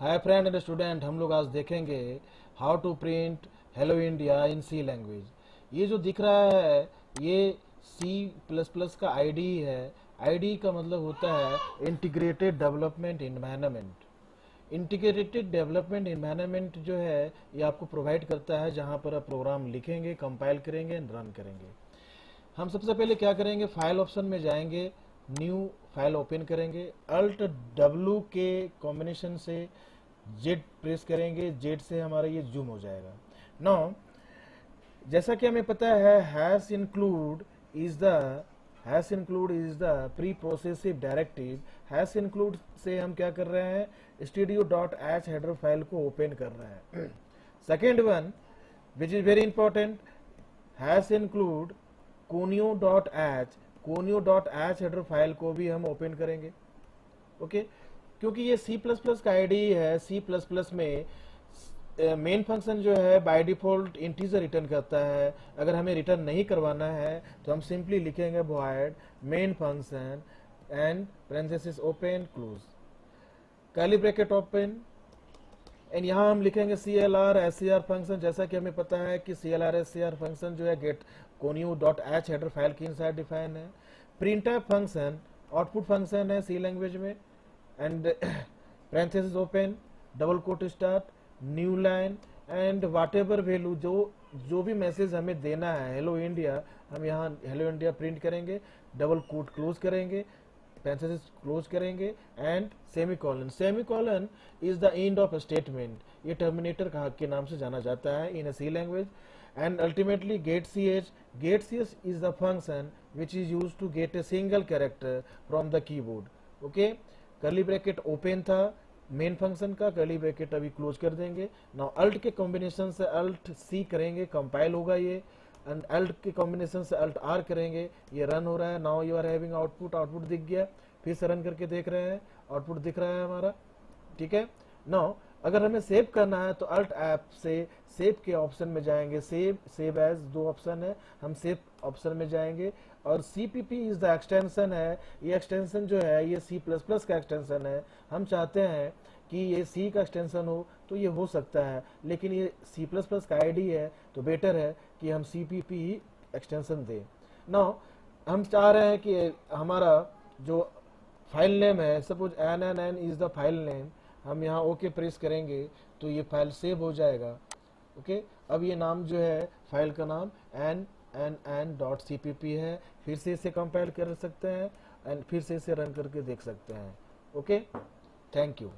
Hi friend and student हम लोग आज देखेंगे how to print hello India in C language ये जो दिख रहा है, ये सी प्लस प्लस का आईडी है। आईडी का मतलब होता है integrated development environment integrated development environment जो है, ये आपको प्रोवाइड करता है जहाँ पर आप प्रोग्राम लिखेंगे कंपाइल करेंगे एंड रन करेंगे। हम सबसे पहले क्या करेंगे? फ़ाइल ऑप्शन में जाएँगे। न्यू फ़ाइल ओपन करेंगे। अल्ट डब्लू के कॉम्बिनेशन से जेड प्रेस करेंगे। जेड से हमारा ये जूम हो जाएगा। नौ जैसा कि हमें पता है hash include is the hash include is the pre processive directive hash include से हम क्या कर रहे हैं? Studio dot H header file को ओपन कर रहे हैं। Second one which is very important hash include conio dot H conio dot H header file को भी हम ओपन करेंगे, ओके? क्योंकि ये सी प्लस प्लस का आईडी है सी प्लस प्लस में मेन फ़ंक्शन जो है बाय डिफ़ॉल्ट इंटीजर रिटर्न करता है। अगर हमें रिटर्न नहीं करवाना है तो हम सिंपली लिखेंगे void main function and parenthesis open close curly bracket open and यहाँ हम लिखेंगे C L R S C R function जैसा कि हमें पता है कि C L R S C R function जो है get conio dot H header file की इनसाइड डिफाइन है। प्रिंट फ़ंक्शन आउटपुट फ़ंक्शन है सी लैंग्वेज में। And parenthesis open double quote start new line and whatever value जो जो भी message हमें देना है हेलो इंडिया हम यहाँ हेलो इंडिया प्रिंट करेंगे डबल कोट क्लोज करेंगे। पैरेंथेसिस क्लोज करेंगे and semicolon semicolon is the end of statement ये टर्मिनेटर के नाम से जाना जाता है? In a C language and ultimately, get ch get ch is the function which is used to get a single character from the keyboard. Okay? Curly bracket open था. Main function का curly bracket अभी close कर देंगे. Now alt के combination से alt C करेंगे. Compile होगा ये. एंड अल्ट के कॉम्बिनेशन से अल्ट आर करेंगे. ये रन हो रहा है. Now you are having output output दिख गया. फिर से रन करके देख रहे हैं आउटपुट दिख रहा है हमारा, ठीक है? नाउ अगर हमें सेव करना है तो अल्ट ऐप से सेव के ऑप्शन में जाएँगे। सेव सेव एज दो ऑप्शन है। हम सेव ऑप्शन में जाएँगे। और C P P is the extension है। ये एक्सटेंशन जो है, ये सी प्लस प्लस का एक्सटेंशन है। हम चाहते हैं कि ये सी का एक्सटेंशन हो तो ये हो सकता है। लेकिन ये सी प्लस प्लस का आईडी है तो बेटर है कि हम सी पी ही एक्सटेंशन दें। नाउ हम चाह रहे हैं कि हमारा जो फ़ाइल नेम है suppose N N N is the file name हम यहाँ ओके प्रेस करेंगे तो ये फ़ाइल सेव हो जाएगा। ओके अब ये नाम जो है फ़ाइल का नाम N N N dot C P P है। फिर से इसे कंपाइल कर सकते हैं एंड फिर से इसे रन करके देख सकते हैं। Okay thank you